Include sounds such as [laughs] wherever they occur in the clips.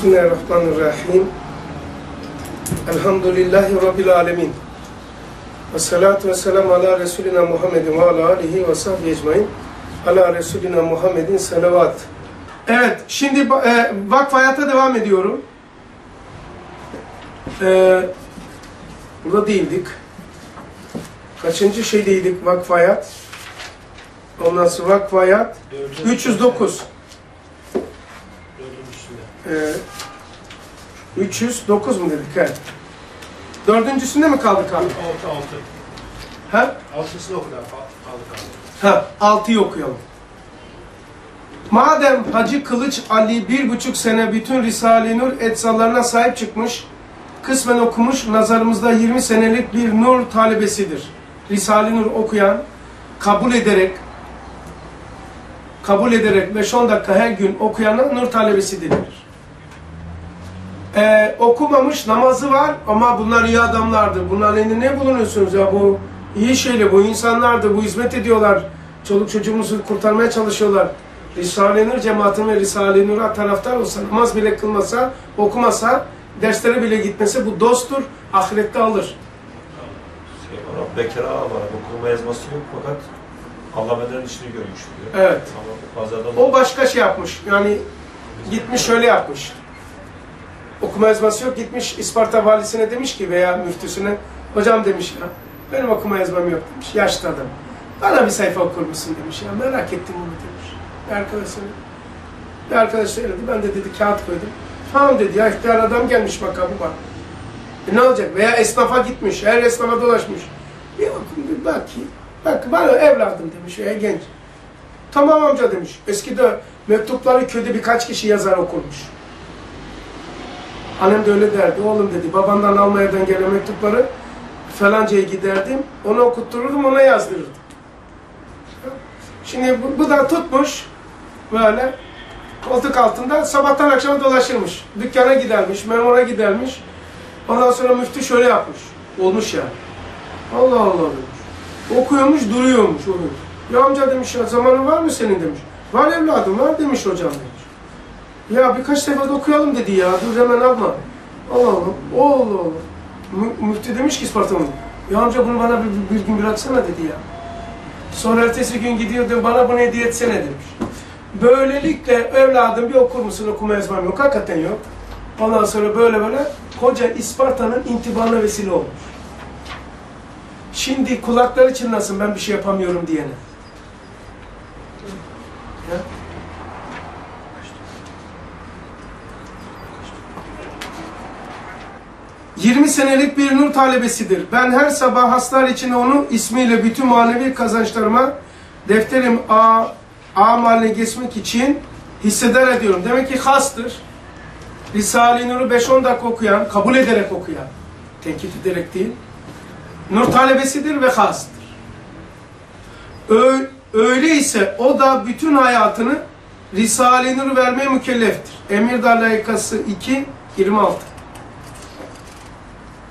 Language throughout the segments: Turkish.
Bismillahirrahmanirrahim. Elhamdülillahi Rabbil alemin. Ve salatu ve selamu ala Resulina Muhammedin ve ala alihi ve sahbihi ecmain. Ala Resulina Muhammedin salavat. Evet, şimdi e, vakf hayata devam ediyorum. E, burada değildik. Kaçıncı şeydeydik vakf hayat? Ondan sonra vakf hayat 309. Ee, 309 mu dedik? Evet. Dördüncüsünde mi kaldık abi? 6 6. Ha? Altısını oku da aldık abi. Ha, altıyı okuyalım. Madem Hacı Kılıç Ali bir buçuk sene bütün Risale-i Nur etsallarına sahip çıkmış, kısmen okumuş, nazarımızda 20 senelik bir nur talebesidir. Risale-i Nur okuyan, kabul ederek, kabul ederek 5-10 dakika her gün okuyana nur talebesi denilir. Ee, okumamış namazı var ama bunlar iyi adamlardır. Bunlar elinde ne bulunuyorsunuz ya bu iyi şeyle bu insanlardır, bu hizmet ediyorlar. Çoluk çocuğumuzu kurtarmaya çalışıyorlar. Risale-i Nur cemaatin ve Risale-i Nur'a taraftar olsa, namaz bile kılmasa, okumasa, derslere bile gitmese bu dosttur, ahirette alır. Bekir Ağa var. Okuma yazması yok fakat Allah benden işini görmüş diyor. Evet. O başka şey yapmış. Yani gitmiş şöyle yapmış. Okuma yazması yok. Gitmiş İsparta valisine demiş ki veya müftüsüne hocam demiş ya benim okuma yazmam yok demiş. Yaşlı adam. Bana bir sayfa okur musun demiş ya. Merak ettim bunu demiş. Bir arkadaş söyledi. Bir arkadaş söyledi. Ben de dedi kağıt koydum. Tamam dedi ya ihtiyar adam gelmiş makamı var. E ne olacak? Veya esnafa gitmiş. Her esnafa dolaşmış. Bir bakın bir bakayım. Bak bana evladım demiş veya genç. Tamam amca demiş. Eskide mektupları köyde birkaç kişi yazar okurmuş. Annem de öyle derdi. Oğlum dedi babandan Almanya'dan gelen mektupları falancaya giderdim. Onu okuttururdum ona yazdırırdım. Şimdi bu, bu da tutmuş böyle koltuk altında sabahtan akşama dolaşırmış. Dükkana gidermiş, memura gidermiş. Ondan sonra müftü şöyle yapmış. Olmuş ya. Allah Allah demiş. Okuyormuş, duruyormuş. Oluyor. Ya amca demiş ya zamanın var mı senin demiş. Var evladım var demiş hocam demiş. Ya birkaç sefer de okuyalım dedi ya. Dur hemen alma. Allah Allah. Allah Allah. Mü- müftü demiş ki Isparta'nın. Ya amca bunu bana bir, bir gün bıraksana dedi ya. Sonra ertesi gün gidiyordu bana bunu hediye etsene demiş. Böylelikle evladım bir okur musun okuma yazmam yok. Hakikaten yok. Ondan sonra böyle böyle koca İsparta'nın intibana vesile olmuş. Şimdi kulakları çınlasın ben bir şey yapamıyorum diyene. ...20 senelik bir nur talebesidir. Ben her sabah haslar için onu ismiyle bütün manevi kazançlarıma... ...defterim A, A mahaline geçmek için hisseder ediyorum. Demek ki hastır. Risale-i Nur'u 5-10 dakika okuyan, kabul ederek okuyan... ...tenkit ederek değil... Nur talebesidir ve hastır. Ö- Öyleyse o da bütün hayatını Risale-i Nur vermeye mükelleftir. Emir Dalayikası 2, 26.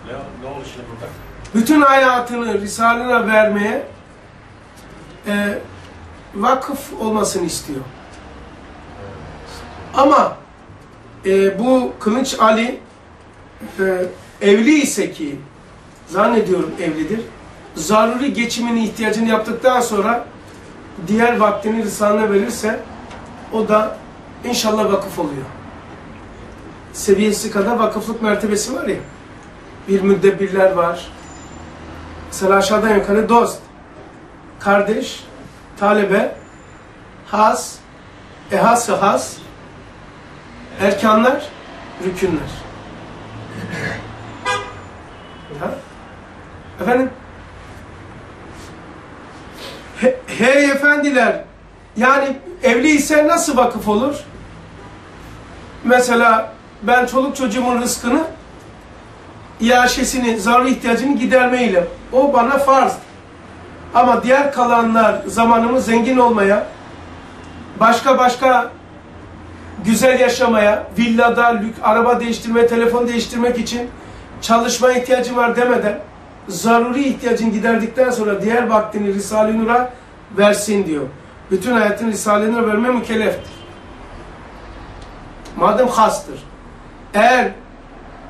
ne, ne oldu şimdi burada? Bütün hayatını Risale-i Nur'a vermeye e, vakıf olmasını istiyor. Ama e, bu Kılıç Ali e, evli ise ki zannediyorum evlidir. Zaruri geçimini ihtiyacını yaptıktan sonra diğer vaktini Risale'ne verirse o da inşallah vakıf oluyor. Seviyesi kadar vakıflık mertebesi var ya. Bir müddebirler var. Mesela aşağıdan yukarı dost, kardeş, talebe, has, ehas has, erkanlar, rükünler. Ha? Efendim? He- hey efendiler, yani evli ise nasıl vakıf olur? Mesela ben çoluk çocuğumun rızkını, iaşesini, zaruri ihtiyacını gidermeyle, o bana farz. Ama diğer kalanlar zamanımı zengin olmaya, başka başka güzel yaşamaya, villada, lük, araba değiştirme, telefon değiştirmek için çalışma ihtiyacım var demeden zaruri ihtiyacını giderdikten sonra diğer vaktini Risale-i Nur'a versin diyor. Bütün hayatını Risale-i Nur'a verme mükelleftir. Madem hastır. eğer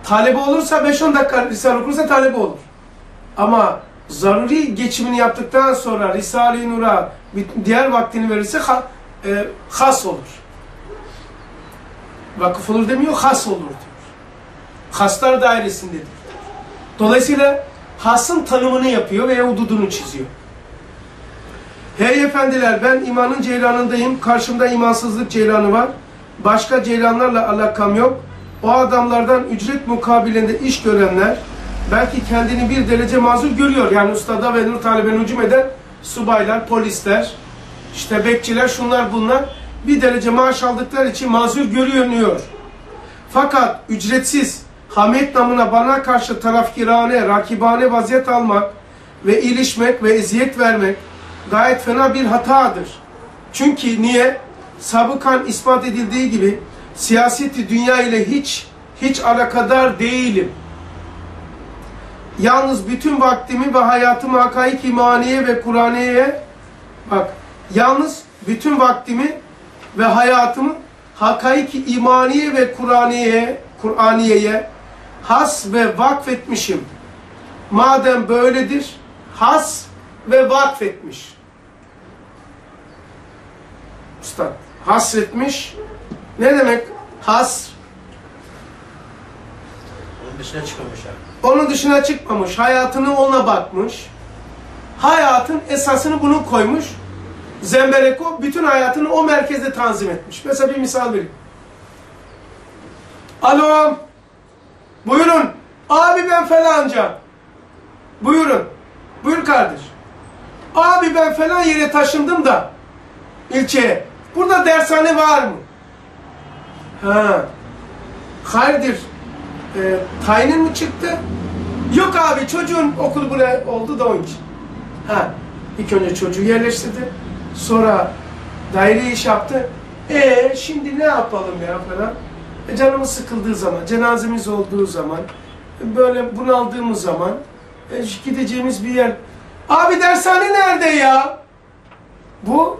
talebe olursa 5-10 dakika Risale okursa talebe olur. Ama zaruri geçimini yaptıktan sonra Risale-i Nur'a diğer vaktini verirse ha, e, has olur. Vakıf olur demiyor, has olur diyor. Haslar dairesindedir. Dolayısıyla hasın tanımını yapıyor ve hududunu çiziyor. Hey efendiler ben imanın ceylanındayım. Karşımda imansızlık ceylanı var. Başka ceylanlarla alakam yok. O adamlardan ücret mukabilinde iş görenler belki kendini bir derece mazur görüyor. Yani ustada ve nur taleben hücum eden subaylar, polisler, işte bekçiler, şunlar bunlar bir derece maaş aldıkları için mazur görünüyor. Fakat ücretsiz Hamet namına bana karşı tarafkirane, rakibane vaziyet almak ve ilişmek ve eziyet vermek gayet fena bir hatadır. Çünkü niye? Sabıkan ispat edildiği gibi siyaseti dünya ile hiç hiç alakadar değilim. Yalnız bütün vaktimi ve hayatımı hakaik imaniye ve Kur'aniye'ye bak yalnız bütün vaktimi ve hayatımı hakaik imaniye ve Kur'aniye'ye Kur'aniye'ye has ve vakfetmişim. Madem böyledir has ve vakfetmiş. Usta hasretmiş. Ne demek has? Onun dışına çıkmamış abi. Onun dışına çıkmamış. Hayatını ona bakmış. Hayatın esasını bunu koymuş. Zembereko bütün hayatını o merkezde tanzim etmiş. Mesela bir misal vereyim. Alo. Buyurun. Abi ben falanca. Buyurun. Buyur kardeş. Abi ben falan yere taşındım da ilçeye. Burada dershane var mı? Ha. Hayırdır? E, tayinin mi çıktı? Yok abi çocuğun okul buraya oldu da onun için. Ha. İlk önce çocuğu yerleştirdi. Sonra daire iş yaptı. E şimdi ne yapalım ya falan. E, canımız sıkıldığı zaman, cenazemiz olduğu zaman, böyle bunaldığımız zaman e, gideceğimiz bir yer. Abi dershane nerede ya? Bu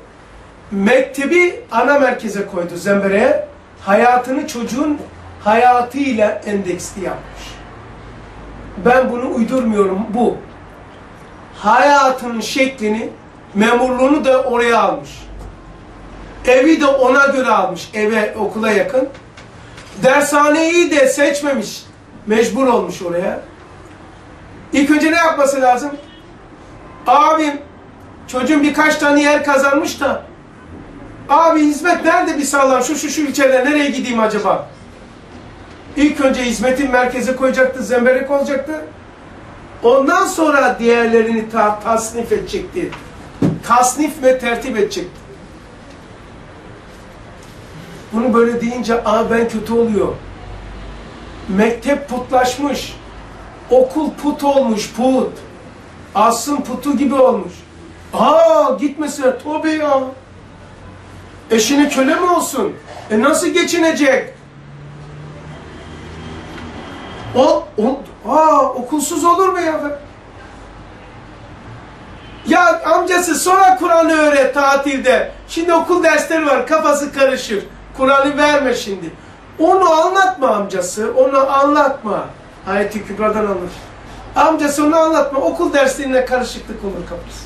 mektebi ana merkeze koydu Zembere'ye. Hayatını çocuğun hayatıyla endeksli yapmış. Ben bunu uydurmuyorum bu. Hayatının şeklini, memurluğunu da oraya almış. Evi de ona göre almış, eve, okula yakın. Dershaneyi de seçmemiş. Mecbur olmuş oraya. İlk önce ne yapması lazım? Abim, çocuğum birkaç tane yer kazanmış da abi hizmet nerede bir sağlam? Şu şu şu ilçede nereye gideyim acaba? İlk önce hizmetin merkeze koyacaktı, zemberek olacaktı. Ondan sonra diğerlerini ta tasnif edecekti. Tasnif ve tertip edecekti. Bunu böyle deyince aa ben kötü oluyor. Mektep putlaşmış. Okul put olmuş put. Asın putu gibi olmuş. Aa gitmesine tobe ya. Eşine köle mi olsun? E nasıl geçinecek? O, o aa okulsuz olur mu ya? Ya amcası sonra Kur'an'ı öğret tatilde. Şimdi okul dersleri var kafası karışır. Kur'an'ı verme şimdi. Onu anlatma amcası, onu anlatma. Ayet-i Kübra'dan alır. Amcası onu anlatma. Okul derslerine karışıklık olur kapısı.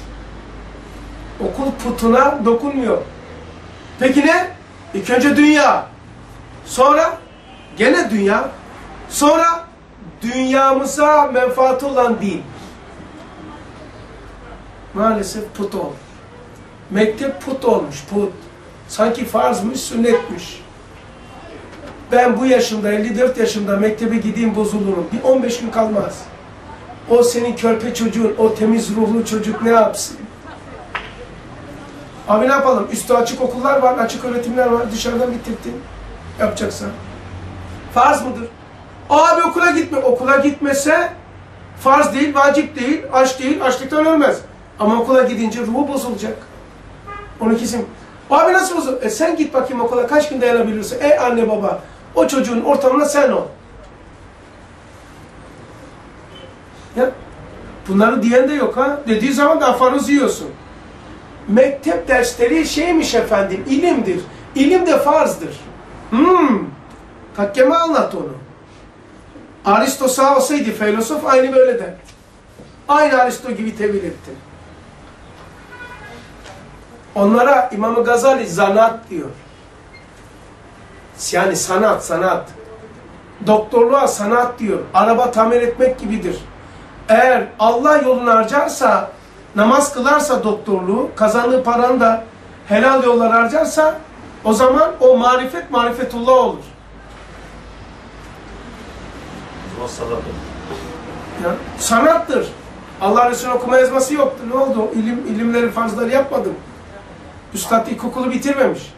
Okul putuna dokunmuyor. Peki ne? İlk önce dünya. Sonra gene dünya. Sonra dünyamıza menfaati olan din. Maalesef put olmuş. Mektep put olmuş, put. Sanki farzmış, sünnetmiş. Ben bu yaşımda, 54 yaşımda mektebe gideyim bozulurum. Bir 15 gün kalmaz. O senin körpe çocuğun, o temiz ruhlu çocuk ne yapsın? Abi ne yapalım? Üstü açık okullar var, açık öğretimler var. Dışarıdan bitirdin. Yapacaksan. Farz mıdır? Abi okula gitme. Okula gitmese farz değil, vacip değil, aç değil, açlıktan ölmez. Ama okula gidince ruhu bozulacak. Onu kesin. Abi nasıl bozul? E sen git bakayım okula kaç gün dayanabilirsin? Ey anne baba, o çocuğun ortamına sen ol. Ya bunları diyen de yok ha. Dediği zaman da afanızı yiyorsun. Mektep dersleri şeymiş efendim, ilimdir. İlim de farzdır. Hmm. Hakkeme anlat onu. Aristo sağ olsaydı filozof aynı böyle der. Aynı Aristo gibi tevil etti. Onlara İmam Gazali zanaat diyor. Yani sanat, sanat. Doktorluğa sanat diyor. Araba tamir etmek gibidir. Eğer Allah yolunu harcarsa, namaz kılarsa doktorluğu, kazandığı paranı da helal yollar harcarsa, o zaman o marifet marifetullah olur. O zaman sanat Ya, sanattır. Allah Resulü okuma yazması yoktu. Ne oldu? İlim, ilimleri farzları yapmadım. Üstad ilkokulu bitirmemiş.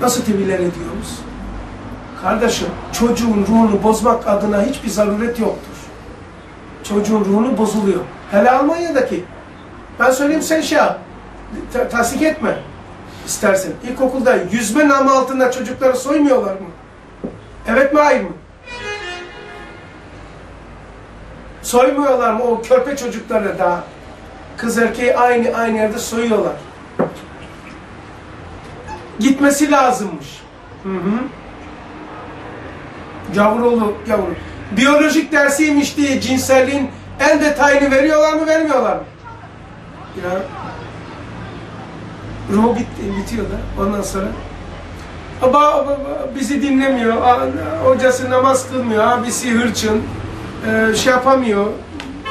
Nasıl teviller ediyoruz? Kardeşim, çocuğun ruhunu bozmak adına hiçbir zaruret yoktur. Çocuğun ruhunu bozuluyor. Hele Almanya'daki. Ben söyleyeyim sen şey yap. Ta- tasdik etme. İstersen. İlkokulda yüzme namı altında çocukları soymuyorlar mı? Evet mi hayır mı? Soymuyorlar mı o körpe çocukları daha? Kız erkeği aynı aynı yerde soyuyorlar. Gitmesi lazımmış. Hı hı. Gavuroğlu, gavur. Biyolojik dersiymiş diye cinselliğin en detayını veriyorlar mı, vermiyorlar mı? Ya. Ruhu bitti, bitiyor da ondan sonra. Baba, baba bizi dinlemiyor, hocası namaz kılmıyor, abisi hırçın, e, şey yapamıyor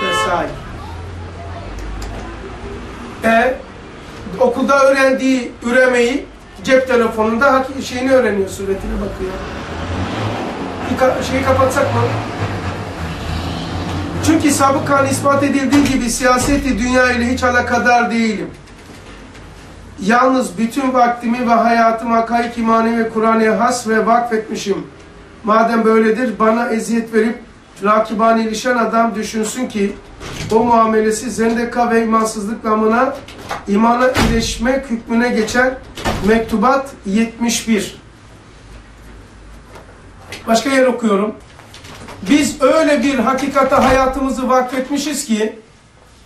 vesaire. E, okulda öğrendiği üremeyi cep telefonunda şeyini öğreniyor, suretine bakıyor. Bir şeyi kapatsak mı? Çünkü sabıkan ispat edildiği gibi siyaseti dünya ile hiç alakadar değilim. Yalnız bütün vaktimi ve hayatımı hakaik imani ve Kur'an'a has ve vakfetmişim. Madem böyledir bana eziyet verip rakibane ilişen adam düşünsün ki o muamelesi zendeka ve imansızlık namına imana iyileşmek hükmüne geçer. Mektubat 71. Başka yer okuyorum. Biz öyle bir hakikate hayatımızı vakfetmişiz ki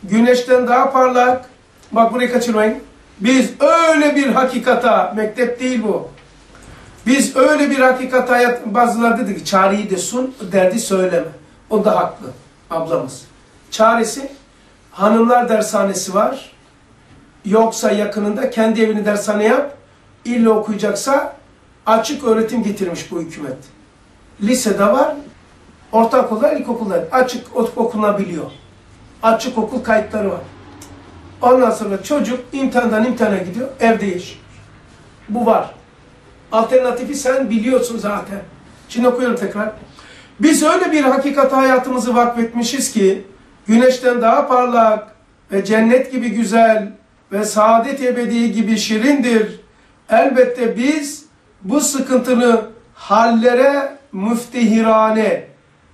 güneşten daha parlak, bak burayı kaçırmayın. Biz öyle bir hakikata, mektep değil bu. Biz öyle bir hakikate hayat, bazıları dedi ki çareyi de sun, derdi söyleme. O da haklı, ablamız. Çaresi, hanımlar dershanesi var. Yoksa yakınında kendi evini dershane yap. İlla okuyacaksa açık öğretim getirmiş bu hükümet. Lisede var, ortaokulda, ilkokulda açık okunabiliyor. Açık okul kayıtları var. Ondan sonra çocuk imtihandan imtihana gidiyor, evde yaşıyor. Bu var. Alternatifi sen biliyorsun zaten. Şimdi okuyorum tekrar. Biz öyle bir hakikate hayatımızı vakfetmişiz ki, güneşten daha parlak ve cennet gibi güzel ve saadet ebedi gibi şirindir. Elbette biz bu sıkıntılı hallere müftehirane,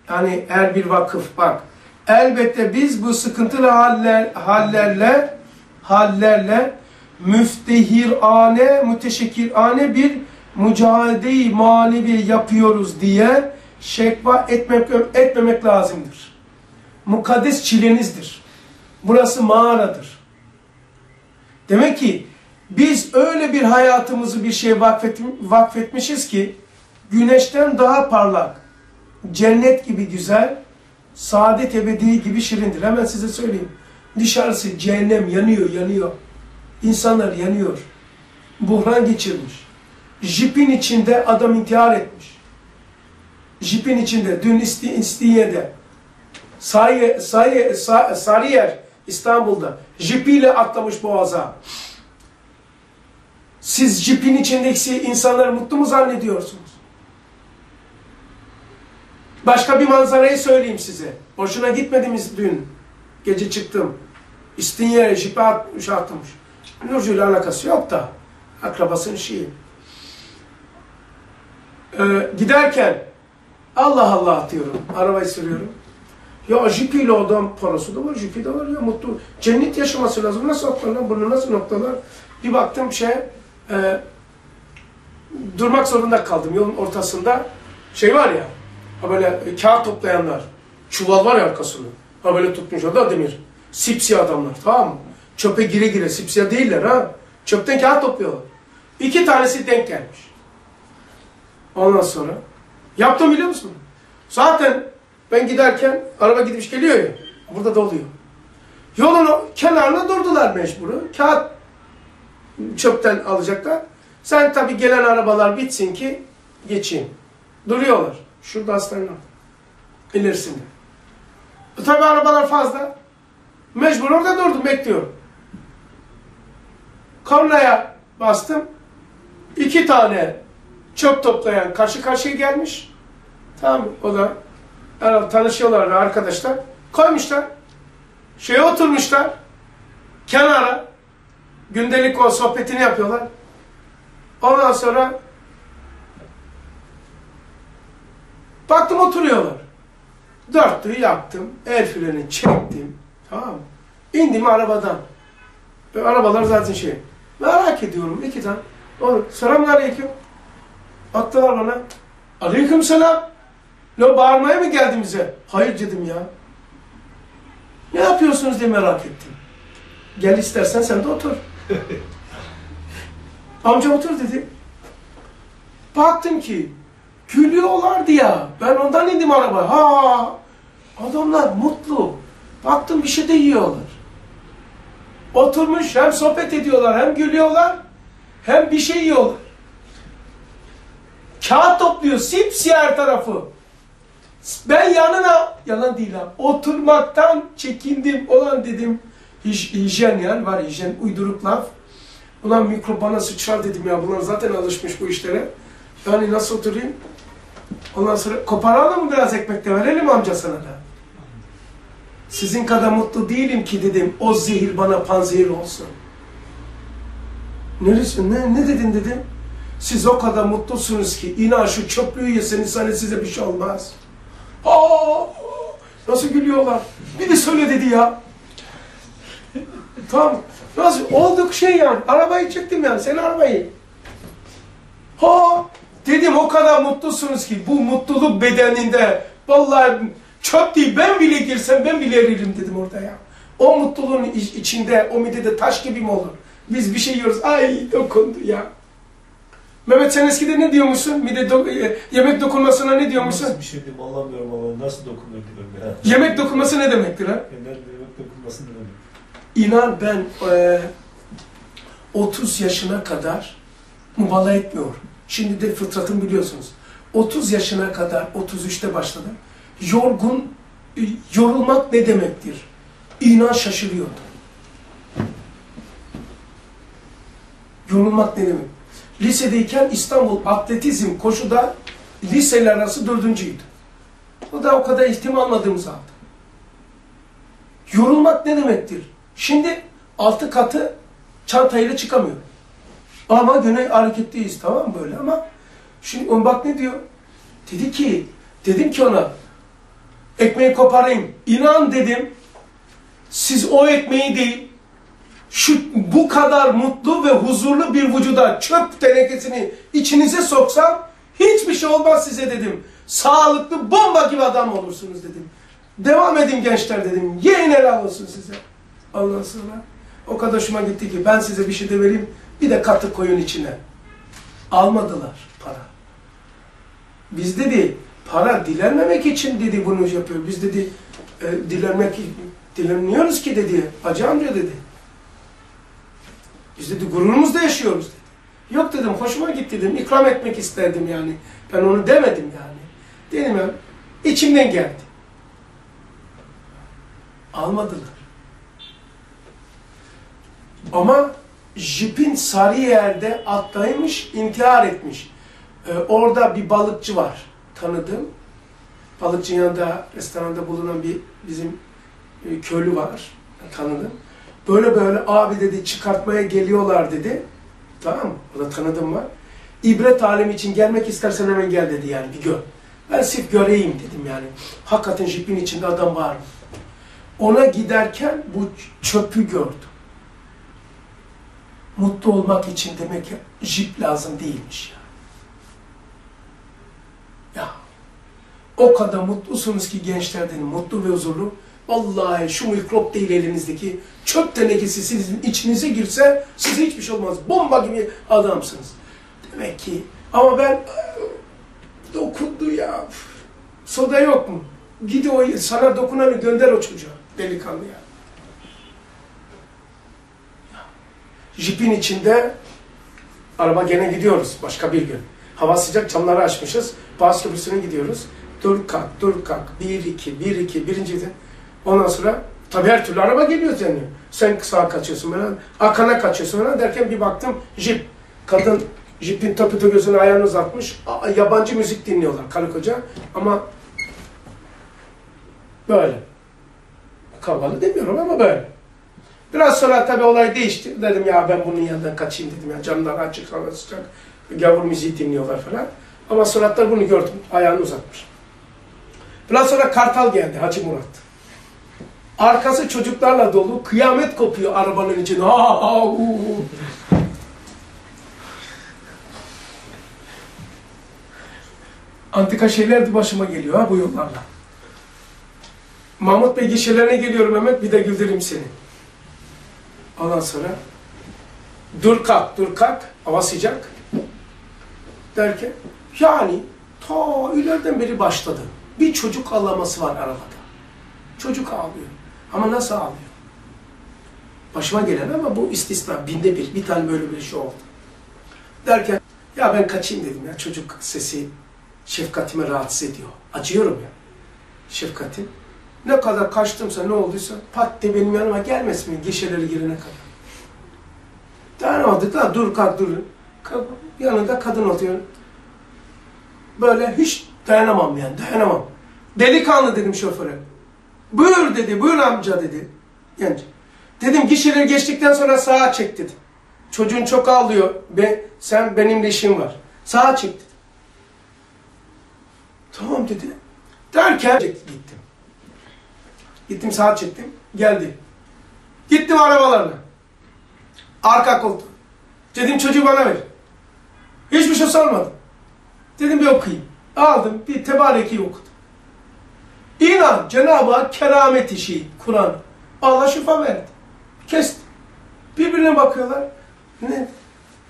yani her bir vakıf bak, elbette biz bu sıkıntılı haller, hallerle hallerle müftehirane, müteşekkirane bir mücadele-i manevi yapıyoruz diye şekva etmek, etmemek lazımdır. Mukaddes çilenizdir. Burası mağaradır. Demek ki biz öyle bir hayatımızı bir şeye vakfet, vakfetmişiz ki güneşten daha parlak, cennet gibi güzel, saadet ebedi gibi şirindir. Hemen size söyleyeyim. Dışarısı cehennem yanıyor, yanıyor. İnsanlar yanıyor. Buhran geçirmiş. Jipin içinde adam intihar etmiş. Jipin içinde, dün İsti, İstiye'de, Sarıyer, Sarıyer, Sarıyer, İstanbul'da jipiyle atlamış boğaza. Siz jipin içindeki insanları mutlu mu zannediyorsunuz? Başka bir manzarayı söyleyeyim size. Hoşuna gitmediğimiz dün. Gece çıktım. İstinye'ye jipe atmış atmış. Nurcu ile alakası yok da. Akrabasının şeyi. Ee, giderken Allah Allah diyorum. Arabayı sürüyorum. Ya jipiyle adam parası da var, jipi de var ya mutlu. Cennet yaşaması lazım. Nasıl noktalar? Bunu nasıl noktalar? Bir baktım şey, e, durmak zorunda kaldım yolun ortasında. Şey var ya, ha böyle kağıt toplayanlar. Çuval var ya arkasında. Ha böyle tutmuş da demir. Sipsiyah adamlar tamam mı? Çöpe gire gire sipsiyah değiller ha. Çöpten kağıt topluyorlar. İki tanesi denk gelmiş. Ondan sonra yaptım biliyor musun? Zaten ben giderken araba gitmiş geliyor ya. Burada doluyor. Yolun kenarına durdular mecburu. Kağıt çöpten alacaklar. Sen tabii gelen arabalar bitsin ki geçeyim. Duruyorlar. Şurada hastanenin orada. İlerisinde. E, tabii arabalar fazla. Mecbur orada durdum bekliyorum. Kornaya bastım. İki tane çöp toplayan karşı karşıya gelmiş. Tamam o da herhalde tanışıyorlar arkadaşlar. Koymuşlar. Şeye oturmuşlar. Kenara. Gündelik o sohbetini yapıyorlar. Ondan sonra baktım oturuyorlar. Dörtlüğü yaptım. El freni çektim. Tamam mı? İndim arabadan. Ve arabalar zaten şey. Merak ediyorum iki tane. Oğlum selamun aleyküm. Baktılar bana. Aleyküm selam. Ne bağırmaya mı geldin bize? Hayır dedim ya. Ne yapıyorsunuz diye merak ettim. Gel istersen sen de otur. [laughs] Amca otur dedi. Baktım ki gülüyorlardı ya. Ben ondan indim araba. Ha, adamlar mutlu. Baktım bir şey de yiyorlar. Oturmuş hem sohbet ediyorlar hem gülüyorlar hem bir şey yiyorlar. Kağıt topluyor sipsiyah her tarafı. Ben yanına, yalan değil ha, oturmaktan çekindim. Olan dedim, hij, hijyen yani var hijyen, uyduruk laf. Ulan mikrop bana sıçrar dedim ya, bunlar zaten alışmış bu işlere. Yani nasıl oturayım? Ondan sonra koparalım mı biraz ekmek de verelim amca sana da. Sizin kadar mutlu değilim ki dedim, o zehir bana panzehir olsun. Neresi, ne, ne dedin dedim. Siz o kadar mutlusunuz ki inan şu çöplüğü yeseniz hani size bir şey olmaz. Aa, nasıl gülüyorlar. Bir de söyle dedi ya. tamam. Nasıl olduk şey yani. Arabayı çektim yani. Senin arabayı. Ha dedim o kadar mutlusunuz ki bu mutluluk bedeninde vallahi çöp değil ben bile girsem ben bile eririm dedim orada ya. O mutluluğun iç- içinde o midede taş gibi mi olur? Biz bir şey yiyoruz. Ay dokundu ya. Mehmet sen eskiden ne diyormuşsun? Mide do- e, yemek dokunmasına ne diyormuşsun? Nasıl bir şey diyeyim anlamıyorum ama nasıl dokunur diyorum ya. Yemek dokunması ne demektir ha? Yemek dokunmasını demek. İnan ben e, 30 yaşına kadar mübalağa etmiyorum. Şimdi de fıtratım biliyorsunuz. 30 yaşına kadar 33'te başladım. Yorgun, e, yorulmak ne demektir? İnan şaşırıyordum. Yorulmak ne demek? Lisedeyken İstanbul atletizm koşuda liseler arası dördüncüydü. O da o kadar ihtimam almadığımız halde. Yorulmak ne demektir? Şimdi altı katı çantayla çıkamıyorum. Ama gene hareketliyiz tamam böyle ama şimdi on bak ne diyor? Dedi ki, dedim ki ona ekmeği koparayım. İnan dedim siz o ekmeği değil şu bu kadar mutlu ve huzurlu bir vücuda çöp tenekesini içinize soksam hiçbir şey olmaz size dedim. Sağlıklı bomba gibi adam olursunuz dedim. Devam edin gençler dedim. Yiyin helal olsun size. Ondan sonra o kadar hoşuma gitti ki ben size bir şey de vereyim. Bir de katı koyun içine. Almadılar para. Biz dedi para dilenmemek için dedi bunu yapıyor. Biz dedi e, dilenmek dilenmiyoruz ki dedi. Hacı amca dedi. Biz dedi gururumuzda yaşıyoruz dedi. Yok dedim hoşuma gitti dedim. ikram etmek isterdim yani. Ben onu demedim yani. Dedim ya içimden geldi. Almadılar. Ama jipin Sarıyer'de atlaymış, intihar etmiş. Ee, orada bir balıkçı var tanıdığım. Balıkçının yanında restoranda bulunan bir bizim e, köylü var tanıdım. Böyle böyle abi dedi çıkartmaya geliyorlar dedi. Tamam mı? O da tanıdığım var. İbret alemi için gelmek istersen hemen gel dedi yani bir gör. Ben sırf göreyim dedim yani. Hakikaten jipin içinde adam var? Ona giderken bu çöpü gördüm. Mutlu olmak için demek ki jip lazım değilmiş ya. Ya o kadar mutlusunuz ki gençler dedim, mutlu ve huzurlu. Vallahi şu mikrop değil elinizdeki çöp tenekesi sizin içinize girse size hiçbir şey olmaz. Bomba gibi adamsınız. Demek ki ama ben dokundu ya. Soda yok mu? Gidi o sana dokunanı gönder o çocuğa. Delikanlı ya. Jipin içinde araba gene gidiyoruz başka bir gün. Hava sıcak camları açmışız. Boğaz Köprüsü'ne gidiyoruz. Dur kalk, dur kalk. Bir, iki, bir, iki, birinci de. Ondan sonra tabii her türlü araba geliyor senin. Sen sağa kaçıyorsun falan. Arkana kaçıyorsun falan derken bir baktım jip. Kadın jipin tapıtı gözüne ayağını uzatmış. Aa, Yabancı müzik dinliyorlar karı koca. Ama böyle. Kavgalı demiyorum ama böyle. Biraz sonra tabii olay değişti. Dedim ya ben bunun yanından kaçayım dedim ya. Camlar açık, hava sıcak. Gavur müziği dinliyorlar falan. Ama suratlar bunu gördüm. Ayağını uzatmış. Biraz sonra Kartal geldi, Hacı Murat. Arkası çocuklarla dolu, kıyamet kopuyor arabanın içinde. Antika şeyler başıma geliyor ha bu yollarla. Mahmut Bey gişelerine geliyorum Mehmet, bir de güldüreyim seni. Ondan sonra dur kalk, dur kalk, hava sıcak derken yani ta ileriden beri başladı. Bir çocuk ağlaması var arabada. Çocuk ağlıyor. Ama nasıl ağlıyor? Başıma gelen ama bu istisna. Binde bir. Bir tane böyle bir şey oldu. Derken ya ben kaçayım dedim ya. Çocuk sesi şefkatime rahatsız ediyor. Acıyorum ya. Şefkatim. Ne kadar kaçtımsa ne olduysa pat diye benim yanıma gelmesin mi gişeleri girene kadar. Dayanamadık la dur kalk dur. Yanında kadın oturuyor. Böyle hiç dayanamam yani dayanamam. Delikanlı dedim şoföre. Buyur dedi, buyur amca dedi. Genç. Dedim gişeleri geçtikten sonra sağa çek dedim. Çocuğun çok ağlıyor. Be, sen benimle işin var. Sağa çek dedim. Tamam dedi. Derken gittim. Gittim sağa çektim. Geldi. Gittim arabalarına. Arka koltuğa. Dedim çocuğu bana ver. Hiçbir şey sormadım. Dedim bir okuyayım. Aldım bir tebareki okudum. İnan Cenab-ı Hak keramet işi Kur'an. Allah şifa verdi. Kesti. Birbirine bakıyorlar. Ne?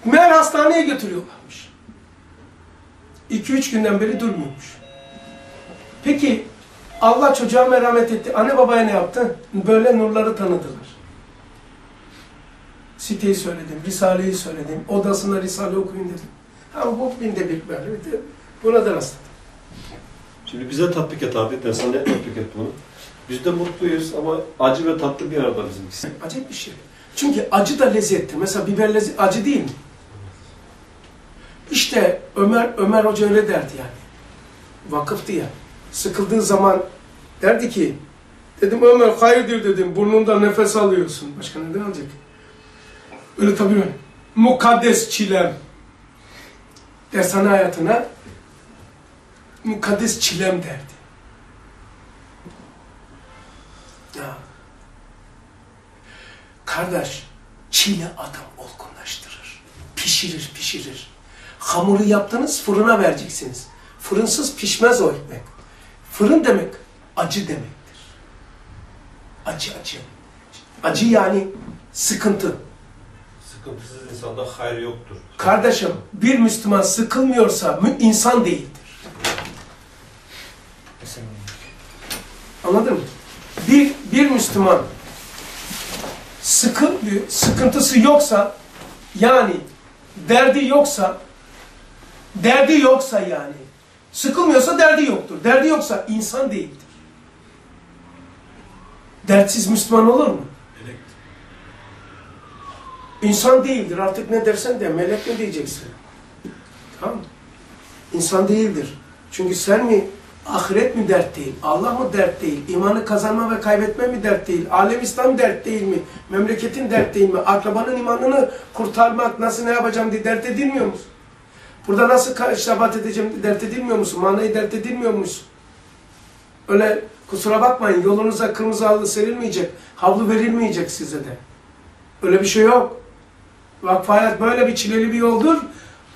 Meğer hastaneye götürüyorlarmış. 2-3 günden beri durmuyormuş. Peki Allah çocuğa merhamet etti. Anne babaya ne yaptı? Böyle nurları tanıdılar. Siteyi söyledim, Risale'yi söyledim. Odasında Risale okuyun dedim. Ama bu binde bir böyle. Buna da rastladım. Şimdi bize tatbik et abi, dershaneye tatbik et bunu. Biz de mutluyuz ama acı ve tatlı bir arada bizimkisi. Acayip bir şey. Çünkü acı da lezzetli. Mesela biber lezzet, acı değil mi? İşte Ömer Ömer Hoca öyle derdi yani. Vakıftı ya. Sıkıldığı zaman derdi ki dedim Ömer hayırdır dedim burnunda nefes alıyorsun. Başka neden alacak? Öyle tabii. Mukaddes çilem. Dershane hayatına mukaddes çilem derdi. Ya. Kardeş, çile adam olgunlaştırır. Pişirir, pişirir. Hamuru yaptınız, fırına vereceksiniz. Fırınsız pişmez o ekmek. Fırın demek, acı demektir. Acı, acı. Acı yani sıkıntı. Sıkıntısız insanda hayır yoktur. Kardeşim, bir Müslüman sıkılmıyorsa insan değildir. Anladın mı? Bir, bir Müslüman sıkı, sıkıntısı yoksa, yani derdi yoksa, derdi yoksa yani, sıkılmıyorsa derdi yoktur. Derdi yoksa insan değildir. Dertsiz Müslüman olur mu? İnsan değildir. Artık ne dersen de melek mi diyeceksin? Tamam mı? İnsan değildir. Çünkü sen mi ahiret mi dert değil, Allah mı dert değil, imanı kazanma ve kaybetme mi dert değil, alem İslam dert değil mi, memleketin dert değil mi, akrabanın imanını kurtarmak, nasıl ne yapacağım diye dert edilmiyor musun? Burada nasıl şabat edeceğim dert edilmiyor musun? Manayı dert edilmiyor musun? Öyle kusura bakmayın yolunuza kırmızı halı serilmeyecek, havlu verilmeyecek size de. Öyle bir şey yok. Vakfı hayat böyle bir çileli bir yoldur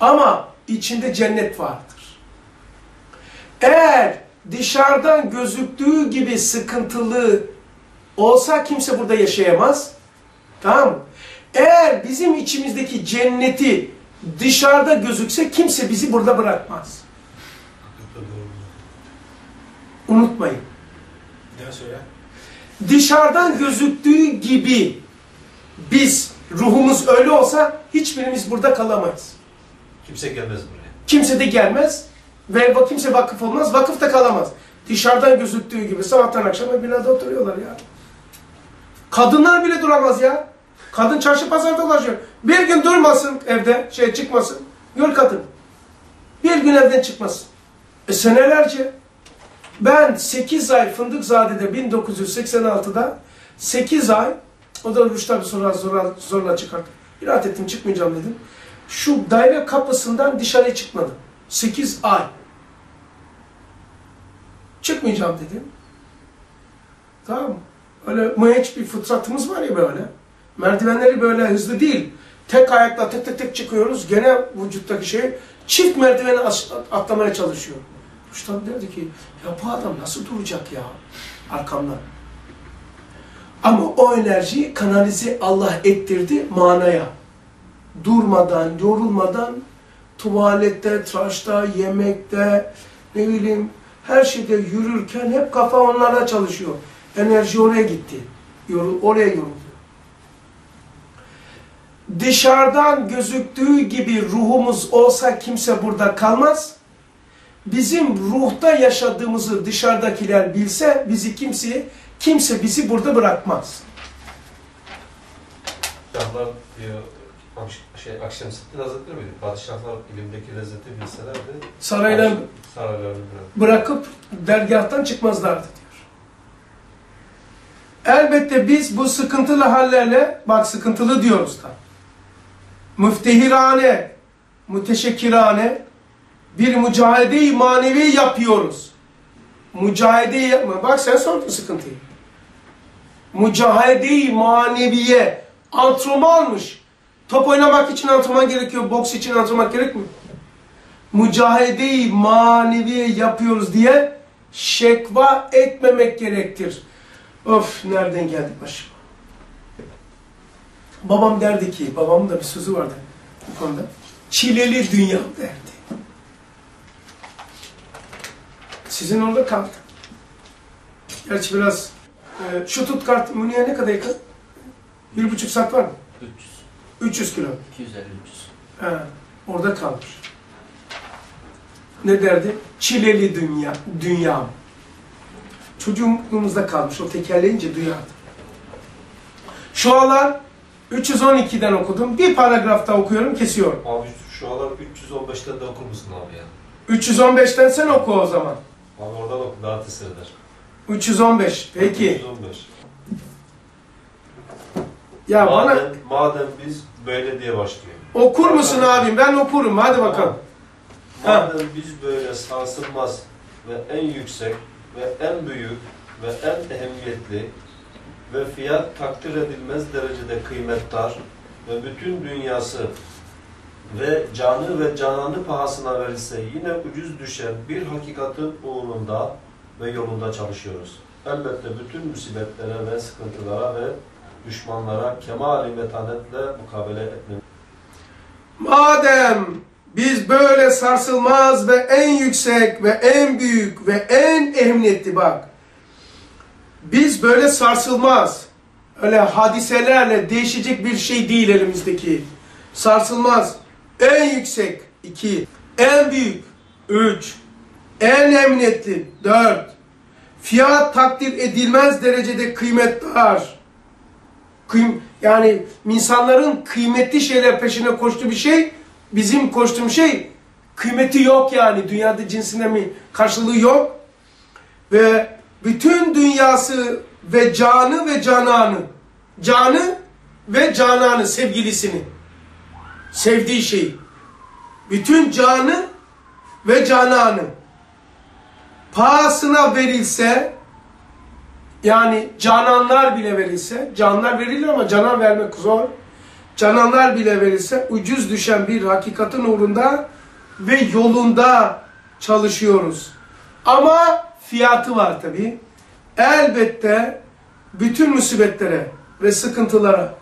ama içinde cennet vardır. Eğer dışarıdan gözüktüğü gibi sıkıntılı olsa kimse burada yaşayamaz. Tamam mı? Eğer bizim içimizdeki cenneti dışarıda gözükse kimse bizi burada bırakmaz. Unutmayın. Dışarıdan gözüktüğü gibi biz ruhumuz öyle olsa hiçbirimiz burada kalamayız. Kimse gelmez buraya. Kimse de gelmez ve kimse vakıf olmaz, vakıf da kalamaz. Dışarıdan gözüktüğü gibi sabahtan akşama binada oturuyorlar ya. Kadınlar bile duramaz ya. Kadın çarşı pazar dolaşıyor. Bir gün durmasın evde, şey çıkmasın. Gör kadın. Bir gün evden çıkmasın. E senelerce. Ben 8 ay Fındıkzade'de 1986'da 8 ay o da Rüştü abi sonra zorla, zorla çıkarttı. İraat ettim çıkmayacağım dedim. Şu daire kapısından dışarıya çıkmadım. 8 ay. Çıkmayacağım dedim. Tamam mı? Öyle mıheç bir fıtratımız var ya böyle. Merdivenleri böyle hızlı değil. Tek ayakla tek tek tek çıkıyoruz. Gene vücuttaki şey çift merdiveni atlamaya çalışıyor. Rüştü abi derdi ki ya bu adam nasıl duracak ya arkamdan. Ama o enerjiyi kanalize Allah ettirdi manaya. Durmadan, yorulmadan tuvalette, tıraşta, yemekte, ne bileyim her şeyde yürürken hep kafa onlara çalışıyor. Enerji oraya gitti. Yorul, oraya yoruldu. Dışarıdan gözüktüğü gibi ruhumuz olsa kimse burada kalmaz. Bizim ruhta yaşadığımızı dışarıdakiler bilse bizi kimse kimse bizi burada bırakmaz. Şahlar diyor, şey, Akşemseddin Hazretleri miydi? Padişahlar ilimdeki lezzeti bilselerdi, Sarayla saraylarını bırak. bırakıp dergahtan çıkmazlardı diyor. Elbette biz bu sıkıntılı hallerle, bak sıkıntılı diyoruz da, müftehirane, müteşekkirane bir mücadele-i manevi yapıyoruz. Mücadele yapma. Bak sen sordun sıkıntıyı. Mücadele-i maneviye antrenmanmış. Top oynamak için antrenman gerekiyor, boks için antrenman gerekmiyor mücahede-i maneviye yapıyoruz diye şekva etmemek gerektir. Of nereden geldik başıma. Babam derdi ki, babamın da bir sözü vardı bu konuda. Çileli dünya derdi. Sizin orada kaldı. Gerçi biraz e, şu tut kart Münih'e ne kadar yakın? Bir buçuk saat var mı? 300, 300 kilo. 250, 300. He, orada kalmış. Ne derdi? Çileli dünya, dünya. Çocukluğumuzda kalmış. O tekerleyince duyardı. Şu alan 312'den okudum. Bir paragrafta okuyorum, kesiyorum. Abi şu alan 315'ten de okur musun abi ya? 315'ten sen oku o zaman. Abi oradan oku, daha tesir eder. 315. Peki. 315. Ya bana madem, madem biz böyle diye başlıyor. okur musun abim? Ben okurum. Hadi bakalım. Ha. Madem biz böyle sarsılmaz ve en yüksek ve en büyük ve en ehemmiyetli ve fiyat takdir edilmez derecede kıymetdar ve bütün dünyası ve canı ve cananı pahasına verilse yine ucuz düşen bir hakikatin uğrunda ve yolunda çalışıyoruz. Elbette bütün musibetlere ve sıkıntılara ve düşmanlara kemal-i metanetle mukabele etmemiz Madem biz böyle sarsılmaz ve en yüksek ve en büyük ve en ehemmiyetli bak. Biz böyle sarsılmaz. Öyle hadiselerle değişecek bir şey değil elimizdeki. Sarsılmaz. En yüksek iki. En büyük üç. En emniyetli dört. Fiyat takdir edilmez derecede kıymetdar. Kıym yani insanların kıymetli şeyler peşine koştuğu bir şey, bizim koştuğumuz şey kıymeti yok yani. Dünyada cinsine mi karşılığı yok. Ve bütün dünyası ve canı ve cananı, canı ve cananı, sevgilisini, sevdiği şeyi, bütün canı ve cananı pahasına verilse, yani cananlar bile verilse, canlar verilir ama canan vermek zor. Cananlar bile verilse ucuz düşen bir hakikatin uğrunda ve yolunda çalışıyoruz. Ama fiyatı var tabi. Elbette bütün musibetlere ve sıkıntılara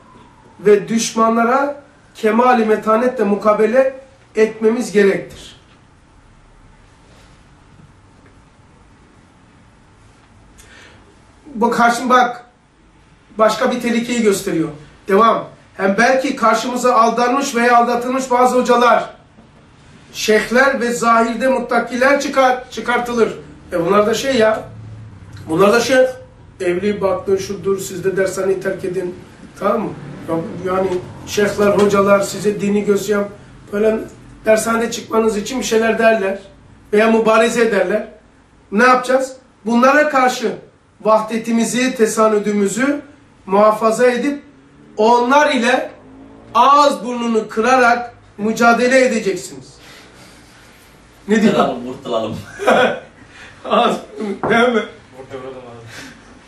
ve düşmanlara kemali metanetle mukabele etmemiz gerektir. bu karşım bak başka bir tehlikeyi gösteriyor. Devam. Hem belki karşımıza aldanmış veya aldatılmış bazı hocalar, şeyhler ve zahirde muttakiler çıkar, çıkartılır. E bunlar da şey ya, bunlar da şeyh. Evli, baktın, şudur, siz de dershaneyi terk edin. Tamam mı? Yani şeyhler, hocalar size dini göstereyim. Böyle dershanede çıkmanız için bir şeyler derler. Veya mübareze ederler. Ne yapacağız? Bunlara karşı vahdetimizi, tesanüdümüzü muhafaza edip onlar ile ağız burnunu kırarak mücadele edeceksiniz. Ne diyor? Kurtulalım, kurtulalım. [laughs] Burnu, değil mi?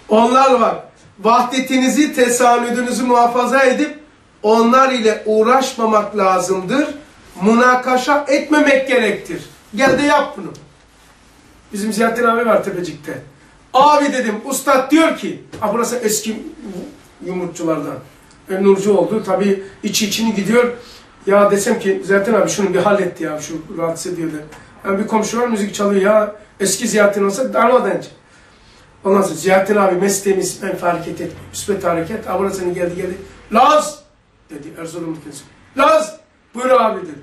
Onlar var. Vahdetinizi, tesanüdünüzü muhafaza edip onlar ile uğraşmamak lazımdır. Münakaşa etmemek gerektir. Gel de yap bunu. Bizim Ziyaettin abi var Tepecik'te. Abi dedim, ustad diyor ki, ha burası eski yumrukçulardan. E, Nurcu oldu. Tabii içi içini gidiyor. Ya desem ki Ziyaettin abi şunu bir hallet ya, şu rahatsız ediyor der. Yani bir komşu var müzik çalıyor ya, eski Ziyaettin olsa darmadanca. Ondan sonra Ziyaettin abi mesleğimiz ben hareket etmiyor. Müsbet hareket. Ha burasını geldi geldi. Laz! Dedi Erzurumlu kendisi. Laz! Buyur abi dedi.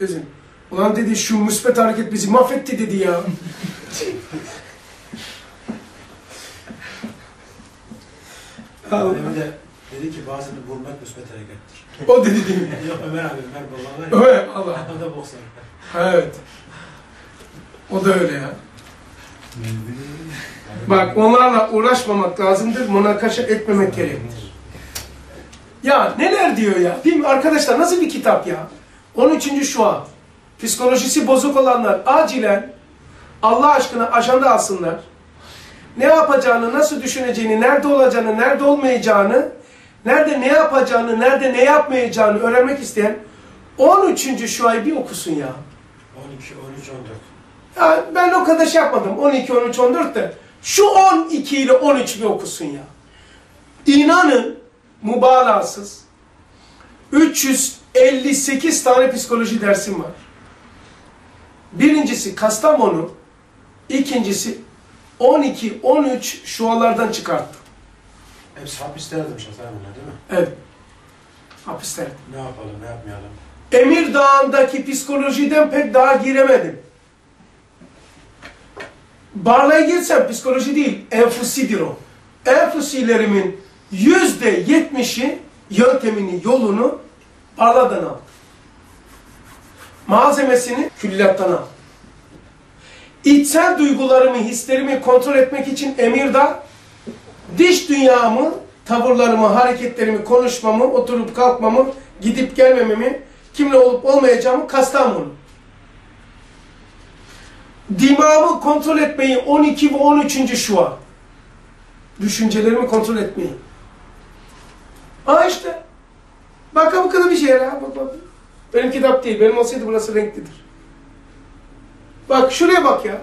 Dedim. Ulan dedi şu müsbet hareket bizi mahvetti dedi ya. [laughs] Demin de dedi ki bazen vurmak müsbet harekettir. o dedi değil mi? Yok Ömer abi, Ömer babam var ya. Evet Allah. O da boksan. Evet. O da öyle ya. Bak onlarla uğraşmamak lazımdır. Münakaşa etmemek gerektir. Ya neler diyor ya? Değil mi arkadaşlar nasıl bir kitap ya? 13. Şua. Psikolojisi bozuk olanlar acilen Allah aşkına ajanda alsınlar. Ne yapacağını, nasıl düşüneceğini, nerede olacağını, nerede olmayacağını, nerede ne yapacağını, nerede ne yapmayacağını öğrenmek isteyen 13. Şua'yı bir okusun ya. 12, 13, 14. Ya ben o kadar şey yapmadım. 12, 13, 14 de. Şu 12 ile 13 bir okusun ya. İnanın mübalağasız 358 tane psikoloji dersim var. Birincisi Kastamonu, ikincisi 12, 13 şualardan çıkarttım. Hepsi hapistelerdim şahsen bunlar değil mi? Evet. Hapiste. Ne yapalım, ne yapmayalım? Emir Dağı'ndaki psikolojiden pek daha giremedim. Barla'ya girsem psikoloji değil, enfusidir o. Enfusilerimin yüzde yetmişi yöntemini, yolunu Barla'dan aldım. Malzemesini külliyattan aldım. İçsel duygularımı, hislerimi kontrol etmek için Emirdağ, diş dünyamı, tavırlarımı, hareketlerimi, konuşmamı, oturup kalkmamı, gidip gelmememi, kimle olup olmayacağımı Kastamonu. Dimağımı kontrol etmeyi 12 ve 13. şua. Düşüncelerimi kontrol etmeyi. Aa işte. Bak bu kadar bir şey ya. Bak bak. Benim kitap değil. Benim olsaydı burası renklidir. Bak şuraya bak ya.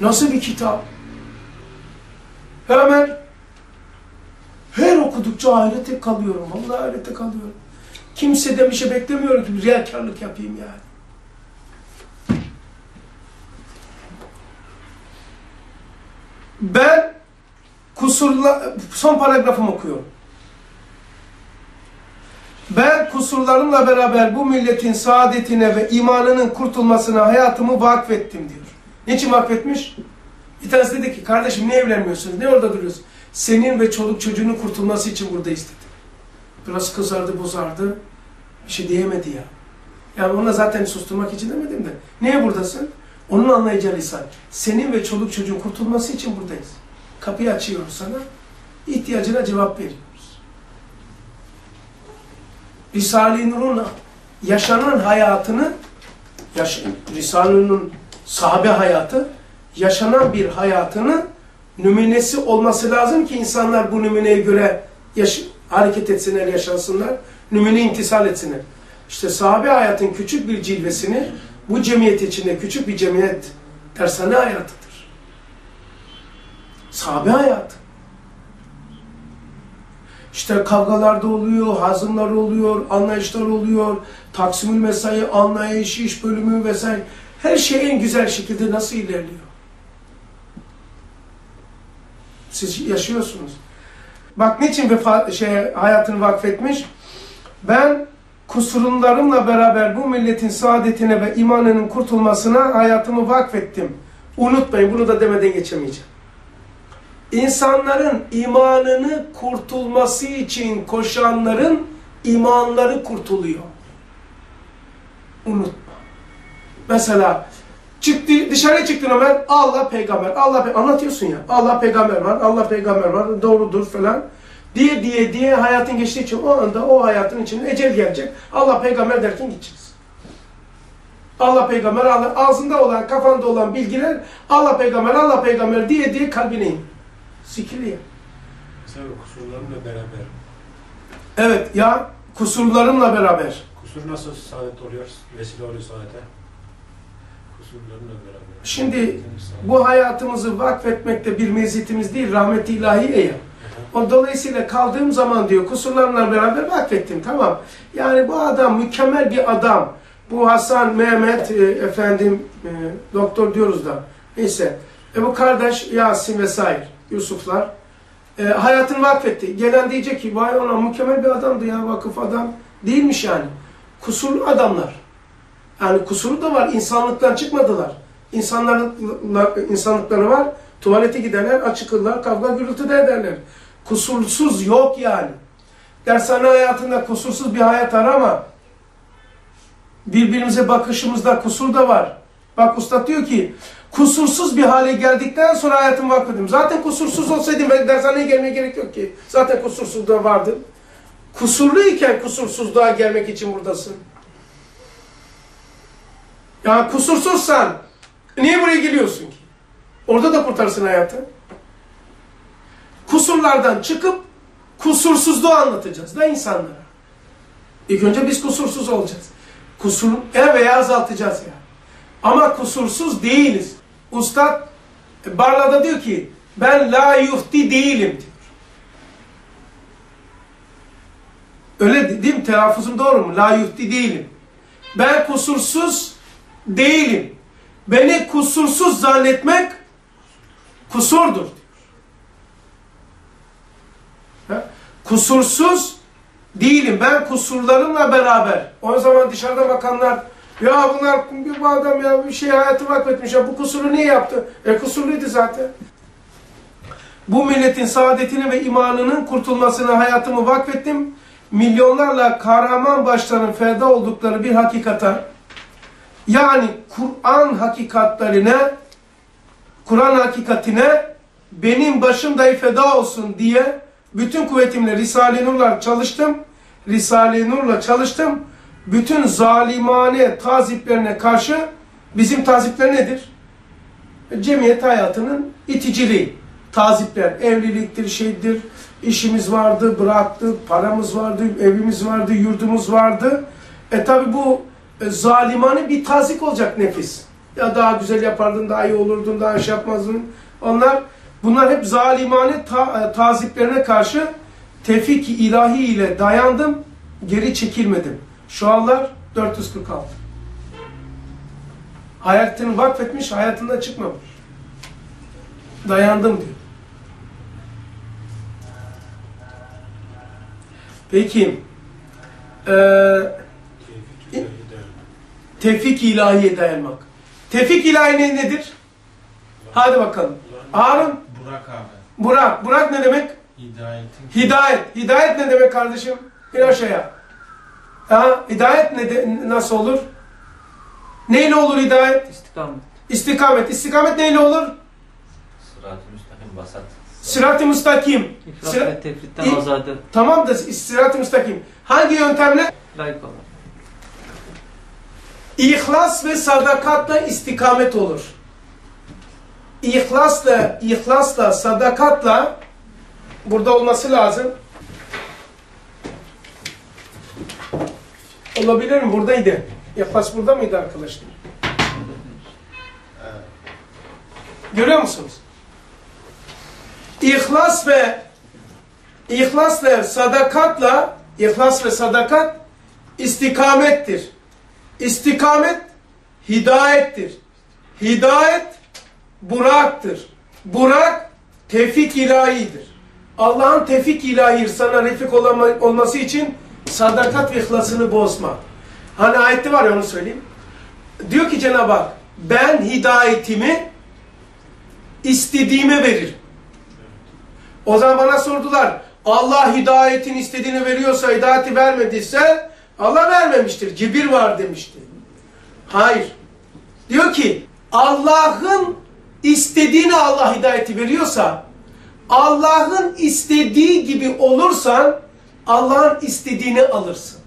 Nasıl bir kitap? Hemen her okudukça hayrete kalıyorum. Vallahi hayrete kalıyorum. Kimseden bir şey beklemiyorum ki riyakarlık yapayım yani. Ben kusurla son paragrafımı okuyorum. Ben kusurlarımla beraber bu milletin saadetine ve imanının kurtulmasına hayatımı vakfettim diyor. Niçin vakfetmiş? Bir tanesi dedi ki kardeşim niye evlenmiyorsunuz? Ne orada duruyorsun? Senin ve çoluk çocuğunun kurtulması için buradayız dedi. Biraz kızardı bozardı. Bir şey diyemedi ya. Yani ona zaten susturmak için demedim de. Niye buradasın? Onun anlayacağı lisan. Senin ve çoluk çocuğun kurtulması için buradayız. Kapıyı açıyoruz sana. İhtiyacına cevap veriyoruz. Risale-i Nur'un yaşanan hayatını, yaş Risale-i Nur'un sahabe hayatı, yaşanan bir hayatını nümunesi olması lazım ki insanlar bu numuneye göre yaş hareket etsinler, yaşansınlar, numune imtisal etsinler. İşte sahabe hayatın küçük bir cilvesini bu cemiyet içinde küçük bir cemiyet dershane hayatıdır. Sahabe hayatı. İşte kavgalarda oluyor, hazımlar oluyor, anlayışlar oluyor, taksimül mesai, anlayış, iş bölümü vesaire. Her şey en güzel şekilde nasıl ilerliyor? Siz yaşıyorsunuz. Bak niçin vefa, şey, hayatını vakfetmiş? Ben kusurlarımla beraber bu milletin saadetine ve imanının kurtulmasına hayatımı vakfettim. Unutmayın bunu da demeden geçemeyeceğim. İnsanların imanını kurtulması için koşanların imanları kurtuluyor. Unutma. Mesela çıktı dışarı çıktın Ömer Allah peygamber Allah pe anlatıyorsun ya Allah peygamber var Allah peygamber var doğrudur falan diye diye diye hayatın geçtiği için o anda o hayatın içinde ecel gelecek Allah peygamber derken gideceğiz. Allah peygamber ağzında olan kafanda olan bilgiler Allah peygamber Allah peygamber diye diye kalbine in. Sikiliyor. Sen kusurlarınla beraber. Evet ya kusurlarımla beraber. Kusur nasıl saadet oluyor? Vesile oluyor saadete. Kusurlarınla beraber. Şimdi bu hayatımızı vakfetmekte bir meziyetimiz değil, rahmet-i ilahiye ya. O dolayısıyla kaldığım zaman diyor kusurlarımla beraber vakfettim tamam. Yani bu adam mükemmel bir adam. Bu Hasan, Mehmet, e, efendim e, doktor diyoruz da. Neyse. E, bu kardeş Yasin vesaire, Yusuflar. E, hayatını vakfetti. Gelen diyecek ki vay ona mükemmel bir adamdı ya vakıf adam. Değilmiş yani. Kusurlu adamlar. Yani kusuru da var. insanlıktan çıkmadılar. İnsanların, insanlıkları var. Tuvalete giderler, açıkırlar, kavga gürültü de ederler. Kusursuz yok yani. Dershane hayatında kusursuz bir hayat arama. Birbirimize bakışımızda kusur da var. Bak usta diyor ki, kusursuz bir hale geldikten sonra hayatımı vakfedim. Zaten kusursuz olsaydım ben dershaneye gelmeye gerek yok ki. Zaten kusursuz da vardı. Kusurlu iken kusursuzluğa gelmek için buradasın. Ya kusursuzsan niye buraya geliyorsun ki? Orada da kurtarsın hayatı. Kusurlardan çıkıp kusursuzluğu anlatacağız da insanlara. İlk önce biz kusursuz olacağız. Kusur e veya azaltacağız ya. Ama kusursuz değiliz. Ustad Barla'da diyor ki ben la yuhti değilim diyor. Öyle değil mi? Telaffuzum doğru mu? La yuhti değilim. Ben kusursuz değilim. Beni kusursuz zannetmek kusurdur. Diyor. Ha? Kusursuz değilim. Ben kusurlarımla beraber. O zaman dışarıda bakanlar ya bunlar bu adam ya bir şey hayatı vakfetmiş ya bu kusuru niye yaptı? E kusurluydu zaten. Bu milletin saadetini ve imanının kurtulmasına hayatımı vakfettim. Milyonlarla kahraman başların feda oldukları bir hakikata yani Kur'an hakikatlerine Kur'an hakikatine benim başım dahi feda olsun diye bütün kuvvetimle Risale-i Nur'la çalıştım. Risale-i Nur'la çalıştım. Bütün zalimane taziplerine karşı bizim tazipler nedir? Cemiyet hayatının iticiliği. Tazipler, evliliktir, şeydir, işimiz vardı, bıraktık, paramız vardı, evimiz vardı, yurdumuz vardı. E tabi bu e, zalimane bir tazik olacak nefis. Ya daha güzel yapardın, daha iyi olurdun, daha iş yapmazdın. Onlar, bunlar hep zalimane ta, e, taziplerine karşı tevfik ilahi ile dayandım, geri çekilmedim. Şu anlar 446. Hayatını vakfetmiş, hayatından çıkmamış. Dayandım diyor. Peki, e, tevfik ilahiye dayanmak. Tevfik ilahi ne- nedir? Hadi bakalım. Harun, Burak abi. Burak. Burak ne demek? Hidayetin. Hidayet. Hidayet ne demek kardeşim? Bir aşağıya. Ha, hidayet ne de, nasıl olur? Neyle olur hidayet? İstikamet. İstikamet. İstikamet neyle olur? Sırat-ı müstakim basat. Sırat-ı müstakim. İfrat Sıra- ve tefritten İ- azade. Tamam da sırat-ı müstakim. Hangi yöntemle? Layık olan. İhlas ve sadakatla istikamet olur. İhlasla, ihlasla, sadakatla burada olması lazım. Olabilir mi? Buradaydı. İhlas burada mıydı arkadaşlar? Görüyor musunuz? İhlas ve ihlas ve sadakatla ihlas ve sadakat istikamettir. İstikamet hidayettir. Hidayet buraktır. Burak tevfik ilahidir. Allah'ın tevfik ilahi sana refik olması için sadakat ve ihlasını bozma. Hani ayette var ya onu söyleyeyim. Diyor ki Cenab-ı Hak ben hidayetimi istediğime veririm. O zaman bana sordular. Allah hidayetin istediğini veriyorsa, hidayeti vermediyse Allah vermemiştir. Cibir var demişti. Hayır. Diyor ki Allah'ın istediğini Allah hidayeti veriyorsa Allah'ın istediği gibi olursan Allah'ın istediğini alırsın.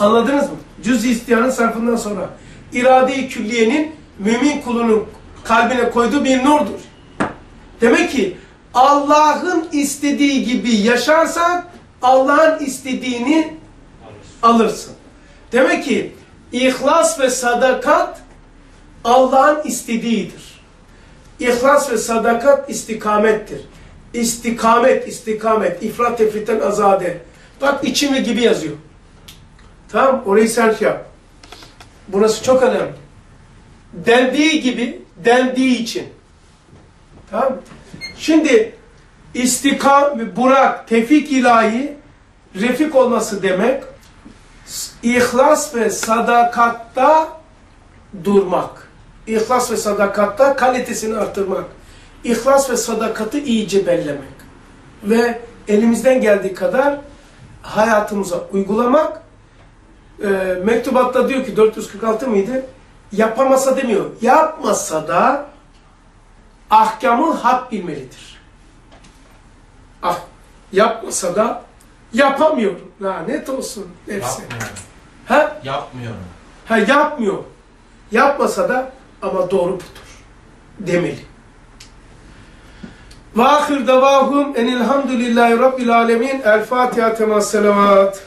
Anladınız mı? Cüz-i istiyanın sarfından sonra irade-i külliyenin mümin kulunun kalbine koyduğu bir nurdur. Demek ki Allah'ın istediği gibi yaşarsan Allah'ın istediğini alırsın. Demek ki ihlas ve sadakat Allah'ın istediğidir. İhlas ve sadakat istikamettir. İstikamet, istikamet, ifrat tefritten azade. Bak içimi gibi yazıyor. Tamam, orayı sen şey yap. Burası çok önemli. Dendiği gibi, dendiği için. Tamam? Şimdi istikam, burak, tevfik ilahi, refik olması demek, ihlas ve sadakatta durmak. İhlas ve sadakatta kalitesini artırmak. İhlas ve sadakatı iyice bellemek. Ve elimizden geldiği kadar hayatımıza uygulamak. E, mektubatta diyor ki 446 mıydı? Yapamasa demiyor. Yapmasa da ahkamı hak bilmelidir. Ah, yapmasa da yapamıyorum. Lanet olsun nefse. Yapmıyorum. Ha? Yapmıyorum. Ha yapmıyor. Yapmasa da ama doğru budur. Demeli. Ve ahir davahum enilhamdülillahi rabbil alemin. El Fatiha temas selavat.